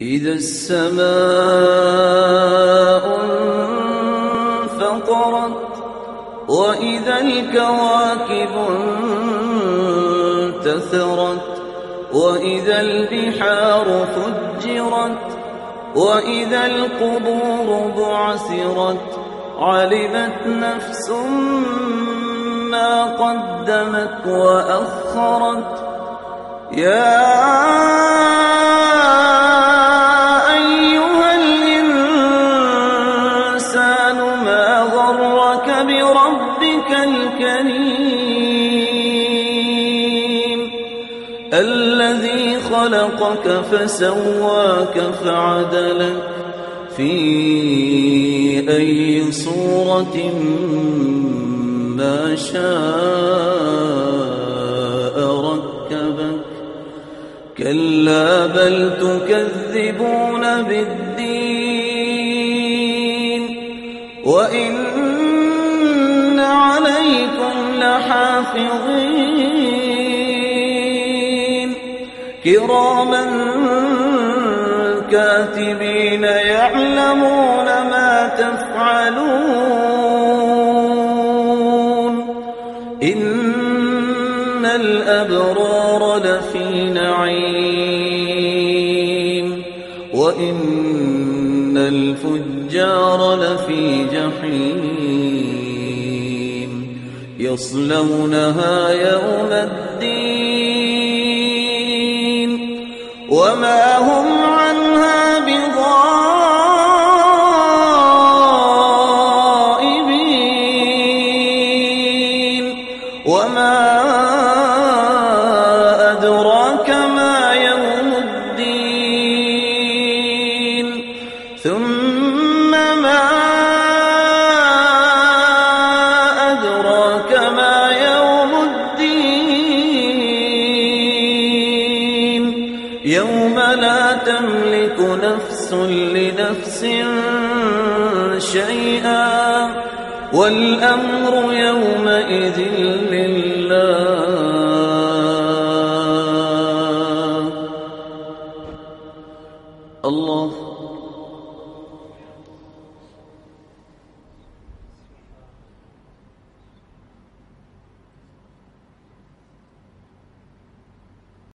إذا السماء انفطرت وإذا الكواكب انتثرت وإذا البحار فجرت وإذا القبور بعثرت علمت نفس ما قدمت وأخرت يا بربك الكريم. الذي خلقك فسواك فعدلك في أي صورة ما شاء ركبك. كلا بل تكذبون بالدين. وإن لحافظين كراما كاتبين يعلمون ما تفعلون. إن الأبرار لفي نعيم. وإن الفجار لفي جحيم. يصلونها يوم الدين وما هم عنها بغائبين وما أدراك ما يوم الدين ثم يوم لا تملك نفس لنفس شيئا والأمر يومئذ لله. الله